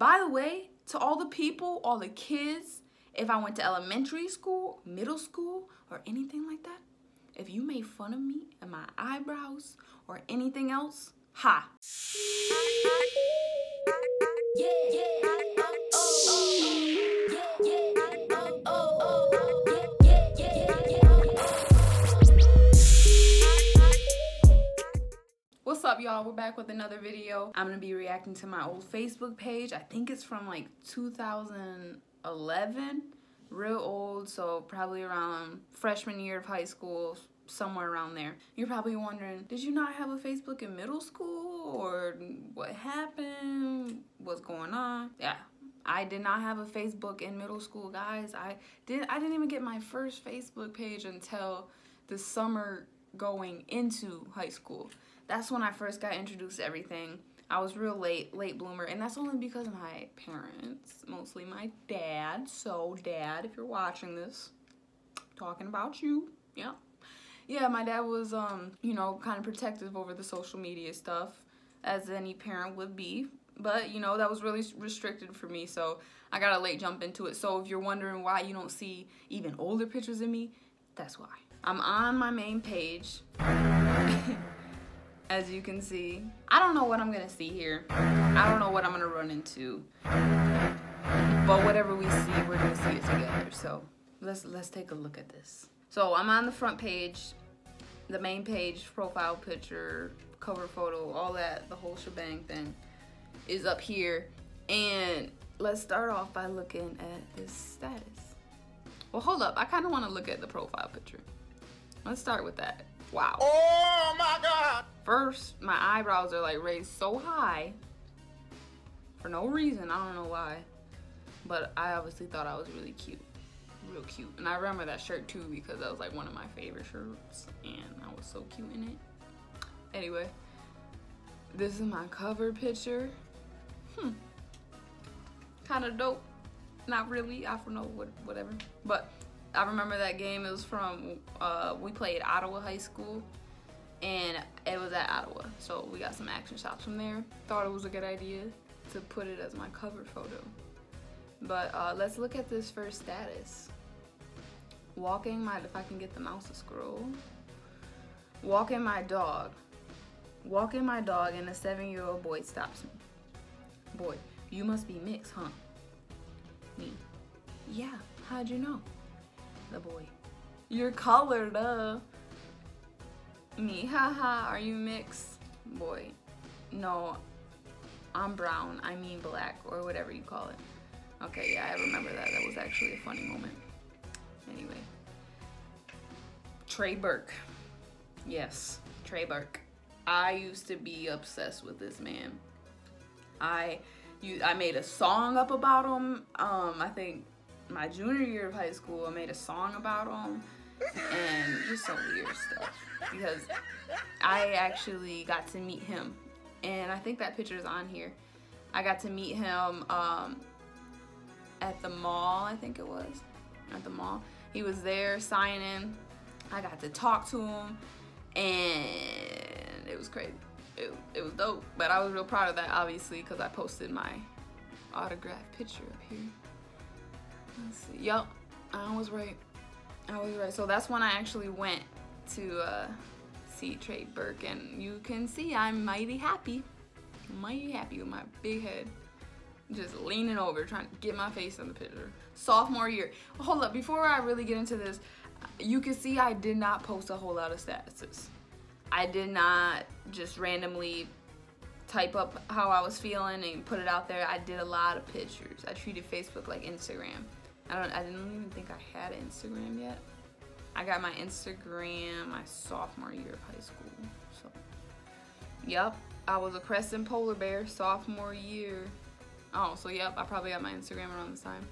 By the way, to all the people, all the kids, if I went to elementary school, middle school, or anything like that, if you made fun of me and my eyebrows or anything else, ha. Yeah, yeah. Oh, oh, oh, What's up y'all? We're back with another video. I'm gonna be reacting to my old Facebook page. I think it's from like 2011. Real old, so probably around freshman year of high school, somewhere around there. You're probably wondering, did you not have a Facebook in middle school? Or what happened? What's going on? Yeah, I did not have a Facebook in middle school, guys. I did I didn't even get my first Facebook page until the summer going into high school that's when I first got introduced to everything. I was real late, late bloomer, and that's only because of my parents, mostly my dad. So, dad, if you're watching this, talking about you, yeah. Yeah, my dad was, um, you know, kind of protective over the social media stuff, as any parent would be. But, you know, that was really restricted for me, so I got a late jump into it. So if you're wondering why you don't see even older pictures of me, that's why. I'm on my main page. as you can see. I don't know what I'm gonna see here. I don't know what I'm gonna run into. But whatever we see, we're gonna see it together. So let's let's take a look at this. So I'm on the front page, the main page, profile picture, cover photo, all that, the whole shebang thing is up here. And let's start off by looking at this status. Well, hold up. I kind of want to look at the profile picture. Let's start with that. Wow. Oh my God. First, my eyebrows are like raised so high for no reason. I don't know why. But I obviously thought I was really cute. Real cute. And I remember that shirt too because that was like one of my favorite shirts. And I was so cute in it. Anyway, this is my cover picture. Hmm. Kind of dope. Not really. I don't know, what, whatever. But I remember that game. It was from, uh, we played Ottawa High School and it was at Ottawa. So we got some action shots from there. Thought it was a good idea to put it as my cover photo. But uh, let's look at this first status. Walking my, if I can get the mouse to scroll. Walking my dog. Walking my dog and a seven year old boy stops me. Boy, you must be mixed, huh? Me. Yeah, how'd you know? The boy. You're colored, uh. Me, haha, are you mixed? Boy, no, I'm brown, I mean black, or whatever you call it. Okay, yeah, I remember that. That was actually a funny moment. Anyway. Trey Burke. Yes, Trey Burke. I used to be obsessed with this man. I you I made a song up about him. Um, I think my junior year of high school, I made a song about him and just some weird stuff because I actually got to meet him and I think that picture is on here. I got to meet him um, at the mall, I think it was, at the mall. He was there signing. I got to talk to him and it was crazy. It, it was dope, but I was real proud of that obviously because I posted my autograph picture up here. Let's see. Yup, I was right. I was right. So that's when I actually went to uh, see Trey Burke, and you can see I'm mighty happy. Mighty happy with my big head. Just leaning over, trying to get my face in the picture. Sophomore year. Hold up, before I really get into this, you can see I did not post a whole lot of statuses. I did not just randomly type up how I was feeling and put it out there. I did a lot of pictures. I treated Facebook like Instagram. I don't I didn't even think I had Instagram yet. I got my Instagram my sophomore year of high school. So Yep. I was a Creston polar bear sophomore year. Oh, so yep, I probably got my Instagram around this time.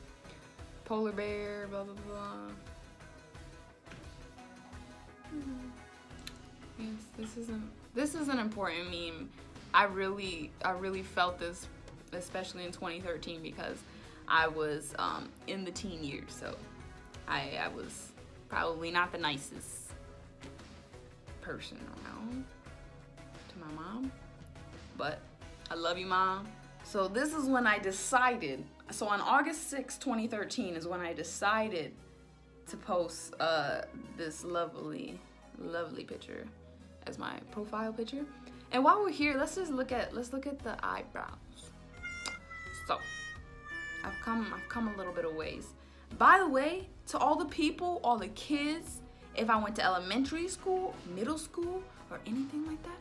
Polar bear, blah blah blah. Mm-hmm. Yes, this is a this is an important meme. I really I really felt this especially in 2013 because I was um, in the teen years, so I, I was probably not the nicest person around to my mom. But I love you, mom. So this is when I decided. So on August 6, 2013 is when I decided to post uh, this lovely, lovely picture as my profile picture. And while we're here, let's just look at let's look at the eyebrows. So I've come I've come a little bit of ways. By the way, to all the people, all the kids, if I went to elementary school, middle school, or anything like that,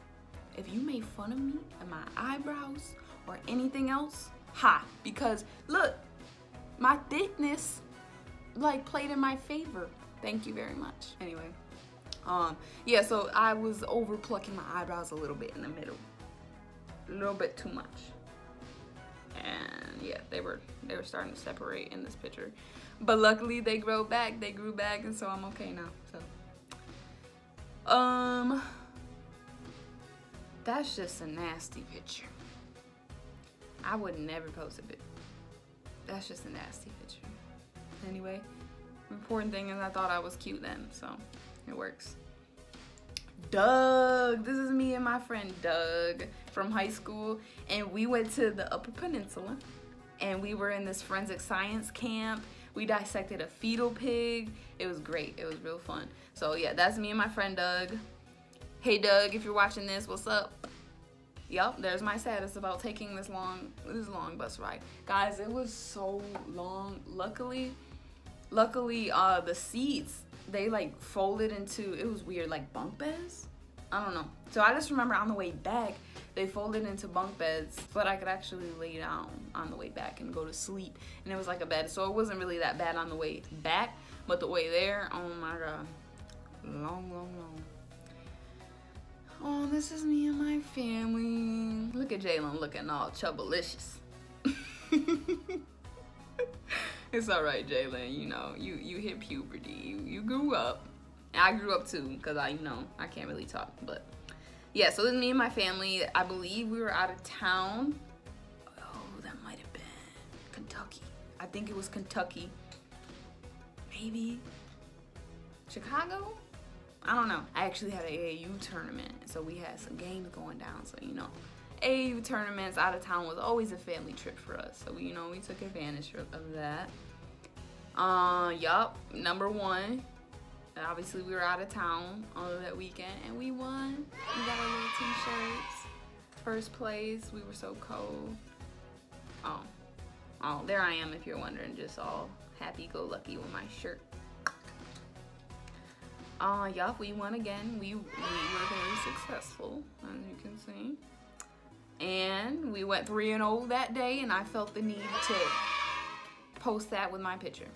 if you made fun of me and my eyebrows or anything else, ha, because look, my thickness like played in my favor. Thank you very much. Anyway, um, yeah, so I was over plucking my eyebrows a little bit in the middle, a little bit too much, and yeah, they were they were starting to separate in this picture, but luckily they grow back, they grew back, and so I'm okay now. So, um, that's just a nasty picture. I would never post a bit. That's just a nasty picture. Anyway, important thing is I thought I was cute then, so it works. Doug, this is me and my friend Doug from high school, and we went to the Upper Peninsula, and we were in this forensic science camp. We dissected a fetal pig. It was great. It was real fun. So yeah, that's me and my friend Doug. Hey Doug, if you're watching this, what's up? Yep, there's my status about taking this long this long bus ride. Guys, it was so long. Luckily, luckily uh the seats they like folded into it was weird like bunk beds? I don't know. So i just remember on the way back they folded into bunk beds so that i could actually lay down on the way back and go to sleep and it was like a bed. So it wasn't really that bad on the way back but the way there oh my god. Long long long. Oh this is me and my family. Look at jalen looking all chubbalicious it's all right, Jalen. You know, you you hit puberty. You you grew up. And I grew up too, cause I you know I can't really talk, but yeah. So this me and my family. I believe we were out of town. Oh, that might have been Kentucky. I think it was Kentucky. Maybe Chicago. I don't know. I actually had an AAU tournament, so we had some games going down. So you know, AAU tournaments out of town was always a family trip for us. So, you know, we took advantage of that. Uh, yup, number one. Obviously, we were out of town on that weekend and we won. We got our little t-shirts. First place. We were so cold. Oh, oh, there I am if you're wondering. Just all happy-go-lucky with my shirt. Uh, yup, we won again. We, we were very successful, as you can see and we went 3 and 0 that day and I felt the need to post that with my picture.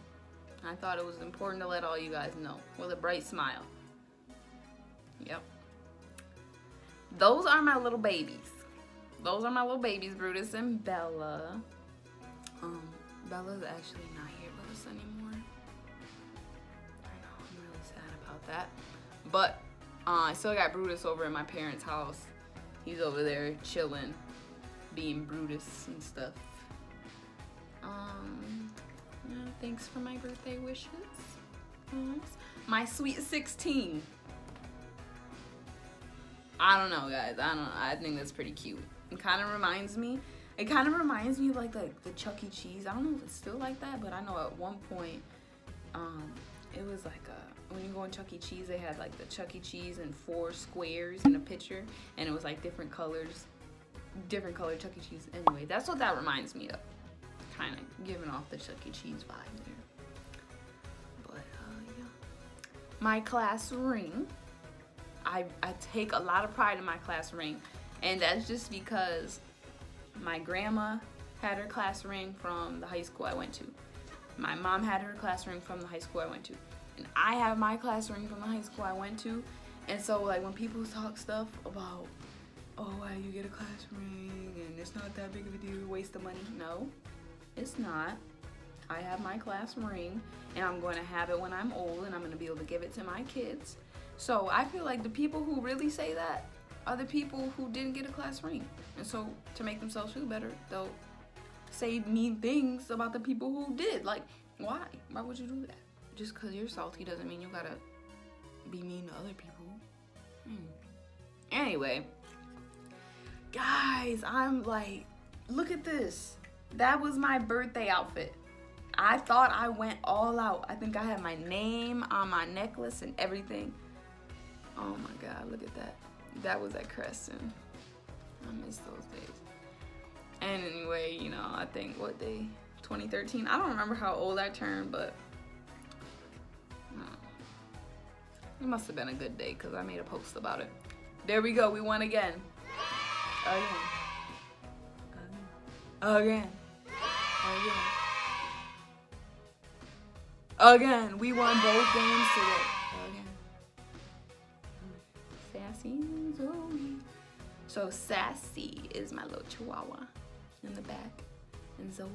I thought it was important to let all you guys know with a bright smile. Yep. Those are my little babies. Those are my little babies, Brutus and Bella. Um, Bella's actually not here with us anymore. I know, I'm really sad about that. But uh, I still got Brutus over at my parents' house He's over there chilling, being Brutus and stuff. Um, yeah, thanks for my birthday wishes. My sweet 16. I don't know, guys. I don't. I think that's pretty cute. It kind of reminds me. It kind of reminds me of like the, the Chuck E. Cheese. I don't know if it's still like that, but I know at one point, um, it was like a when you go in Chuck E. Cheese, they had like the Chuck E. Cheese and four squares in a picture, and it was like different colors, different colored Chuck E. Cheese. Anyway, that's what that reminds me of. Kind of giving off the Chuck E. Cheese vibe there. But uh, yeah, my class ring. I I take a lot of pride in my class ring, and that's just because my grandma had her class ring from the high school I went to. My mom had her class ring from the high school I went to and I have my class ring from the high school I went to. And so like when people talk stuff about, oh, why you get a class ring and it's not that big of a deal, waste of money. No, it's not. I have my class ring and I'm going to have it when I'm old and I'm going to be able to give it to my kids. So I feel like the people who really say that are the people who didn't get a class ring. And so to make themselves feel better, they'll say mean things about the people who did. Like, why? Why would you do that? Just because you're salty doesn't mean you gotta be mean to other people. Hmm. Anyway, guys, I'm like look at this. That was my birthday outfit. I thought I went all out. I think I had my name on my necklace and everything. Oh my God, look at that. That was at Creston. I miss those days. And anyway, you know, I think what day? 2013. I don't remember how old I turned, but it must have been a good day because I made a post about it. There we go. We won again. Again. Again. Again. Again. We won both games today. Again. Sassy Zoe. So Sassy is my little chihuahua in the back. And Zoe,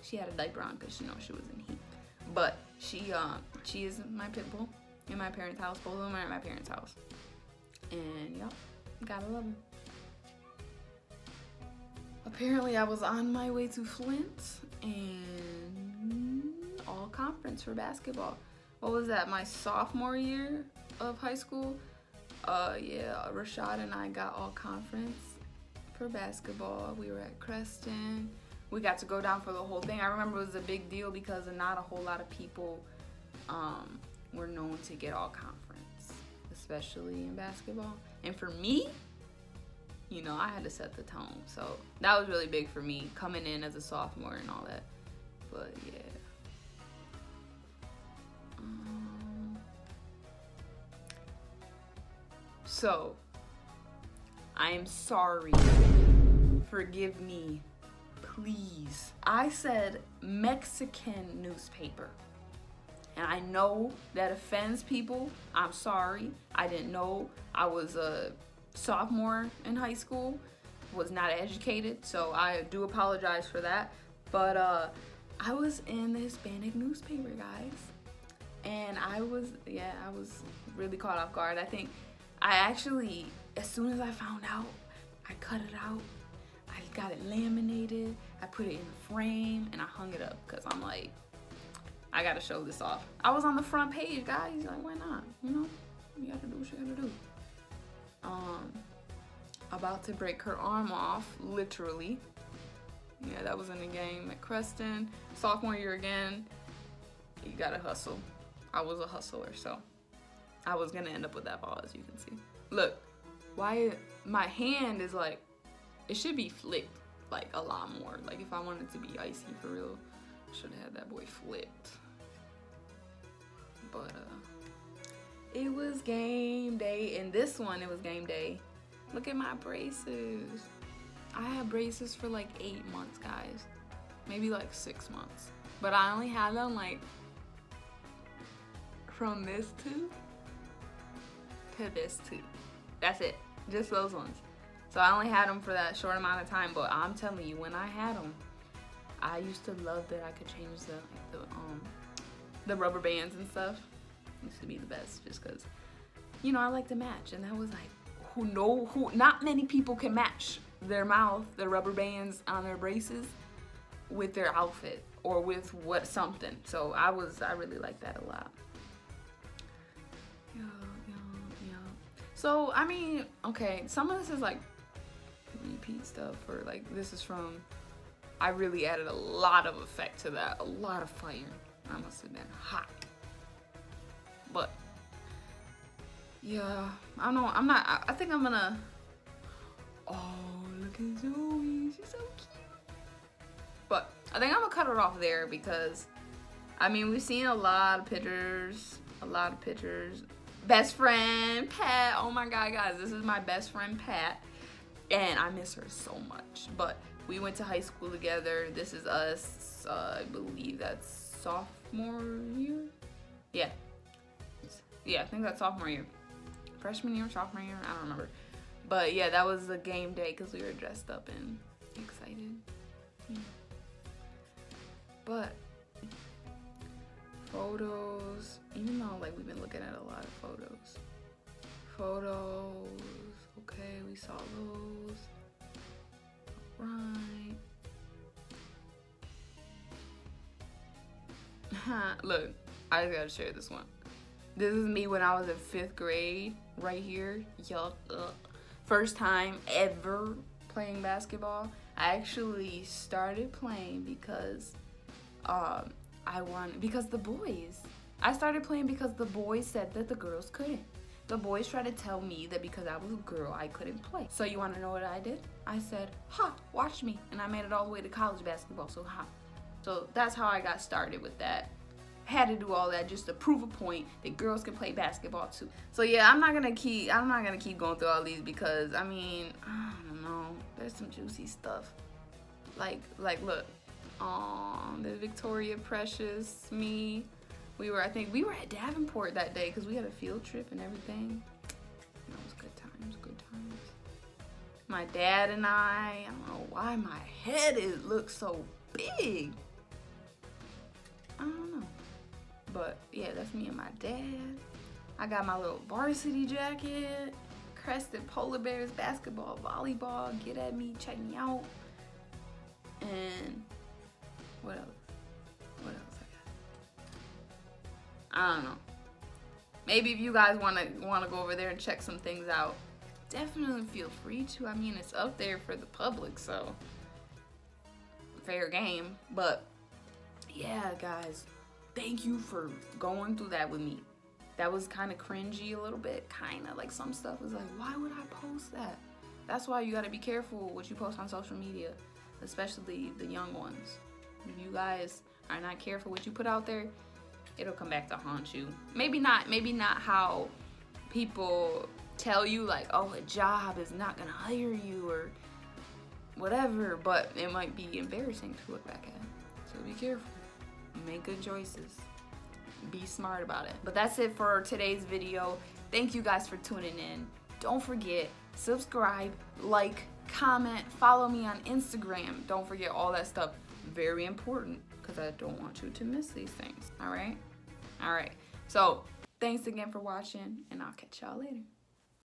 she had a diaper on because you know she was in heat. But she uh, she is my pit bull in my parents' house. Both of them are at my parents' house. And yep, gotta love them. Apparently I was on my way to Flint and all conference for basketball. What was that, my sophomore year of high school? Uh, yeah, Rashad and I got all conference for basketball. We were at Creston. We got to go down for the whole thing. I remember it was a big deal because not a whole lot of people um, were known to get all conference, especially in basketball. And for me, you know, I had to set the tone. So that was really big for me coming in as a sophomore and all that. But yeah. Um, so I am sorry. Forgive me. Please. I said Mexican newspaper. And I know that offends people. I'm sorry. I didn't know I was a sophomore in high school, was not educated, so I do apologize for that. But uh, I was in the Hispanic newspaper, guys. And I was, yeah, I was really caught off guard. I think I actually, as soon as I found out, I cut it out. I got it laminated. I put it in a frame and I hung it up because I'm like, I gotta show this off. I was on the front page, guys. Like, why not? You know, you gotta do what you gotta do. Um, about to break her arm off, literally. Yeah, that was in the game at Creston. Sophomore year again, you gotta hustle. I was a hustler, so I was gonna end up with that ball, as you can see. Look, why my hand is like, it should be flicked like a lot more. Like if I wanted to be icy for real, should have had that boy flipped. But uh, it was game day. And this one, it was game day. Look at my braces. I had braces for like eight months, guys. Maybe like six months. But I only had them like from this tooth to this tooth. That's it. Just those ones. So I only had them for that short amount of time. But I'm telling you, when I had them, I used to love that I could change the, the um the rubber bands and stuff. used to be the best just because you know I like to match and that was like who know who not many people can match their mouth, their rubber bands on their braces with their outfit or with what something. So I was I really like that a lot. So I mean, okay, some of this is like repeat stuff or like this is from I really added a lot of effect to that, a lot of fire. I must have been hot. But yeah, I don't know. I'm not. I, I think I'm gonna. Oh, look at Zoe. She's so cute. But I think I'm gonna cut it off there because, I mean, we've seen a lot of pictures, a lot of pictures. Best friend Pat. Oh my God, guys, this is my best friend Pat, and I miss her so much. But we went to high school together. This is us, uh, I believe that's sophomore year? Yeah. Yeah, I think that's sophomore year. Freshman year, sophomore year, I don't remember. But yeah, that was a game day because we were dressed up and excited. Yeah. But photos, even though like we've been looking at a lot of photos. Photos, okay, we saw those right. Look, I just gotta share this one. This is me when I was in fifth grade, right here. Yup. First time ever playing basketball. I actually started playing because um, I wanted, because the boys. I started playing because the boys said that the girls couldn't. The boys tried to tell me that because I was a girl, I couldn't play. So you want to know what I did? I said, ha, watch me. And I made it all the way to college basketball, so ha. So that's how I got started with that. Had to do all that just to prove a point that girls can play basketball too. So yeah, I'm not gonna keep I'm not gonna keep going through all these because I mean, I don't know. There's some juicy stuff. Like like look. Um, the Victoria Precious, me, we were, I think, we were at Davenport that day because we had a field trip and everything. That was good times, good times. My dad and I, I don't know why my head is looks so big. I don't know. But yeah, that's me and my dad. I got my little varsity jacket, Creston polar bears, basketball, volleyball, get at me, check me out. And what else? I don't know. Maybe if you guys want to want to go over there and check some things out, definitely feel free to. I mean, it's up there for the public, so fair game. But yeah, guys, thank you for going through that with me. That was kind of cringy a little bit, kind of like some stuff was like, why would I post that? That's why you got to be careful what you post on social media, especially the young ones. If you guys are not careful what you put out there, it'll come back to haunt you. Maybe not, maybe not how people tell you like, oh, a job is not gonna hire you or whatever, but it might be embarrassing to look back at. So be careful. Make good choices. Be smart about it. But that's it for today's video. Thank you guys for tuning in. Don't forget, subscribe, like, comment, follow me on Instagram. Don't forget all that stuff very important because I don't want you to miss these things. All right? All right. So thanks again for watching and I'll catch y'all later.